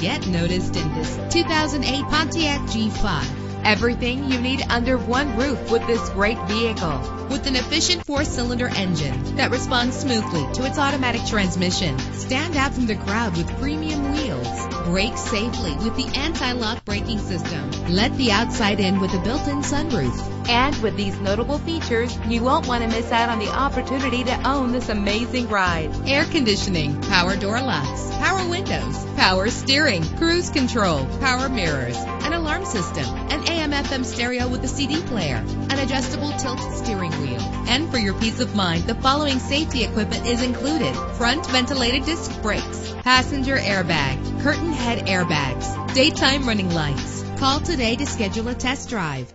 Get noticed in this 2008 Pontiac G5. Everything you need under one roof with this great vehicle. With an efficient four-cylinder engine that responds smoothly to its automatic transmission. Stand out from the crowd with premium wheels. Brake safely with the anti-lock braking system. Let the outside in with a built-in sunroof. And with these notable features, you won't want to miss out on the opportunity to own this amazing ride. Air conditioning, power door locks, power windows, power steering, cruise control, power mirrors, an alarm system, an AM FM stereo with a CD player, an adjustable tilt steering wheel. And for your peace of mind, the following safety equipment is included. Front ventilated disc brakes, passenger airbag, curtain head airbags, daytime running lights. Call today to schedule a test drive.